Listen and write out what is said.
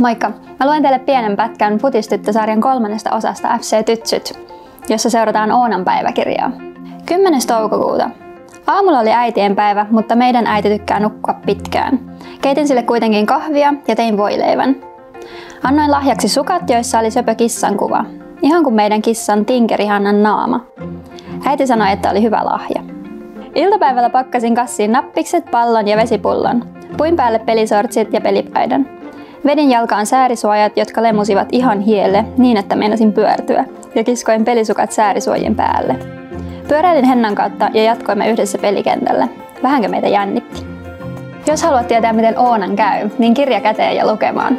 Moikka! Mä luen teille pienen pätkän Futistyttösarjan kolmannesta osasta FC Tytsyt, jossa seurataan Oonan päiväkirjaa. 10. toukokuuta. Aamulla oli äitien päivä, mutta meidän äiti tykkää nukkua pitkään. Keitin sille kuitenkin kahvia ja tein voileivän. Annoin lahjaksi sukat, joissa oli söpö kissan kuva. Ihan kuin meidän kissan Tinkerihannan naama. Äiti sanoi, että oli hyvä lahja. Iltapäivällä pakkasin kassiin nappikset, pallon ja vesipullon. Puin päälle pelisortsit ja pelipaidan. Vedin jalkaan säärisuojat, jotka lemusivat ihan hielle niin, että meinasin pyörtyä, ja kiskoin pelisukat säärisuojien päälle. Pyöräilin Hennan kautta ja jatkoimme yhdessä pelikentällä. Vähänkö meitä jännitti? Jos haluat tietää, miten Oonan käy, niin kirja käteen ja lukemaan.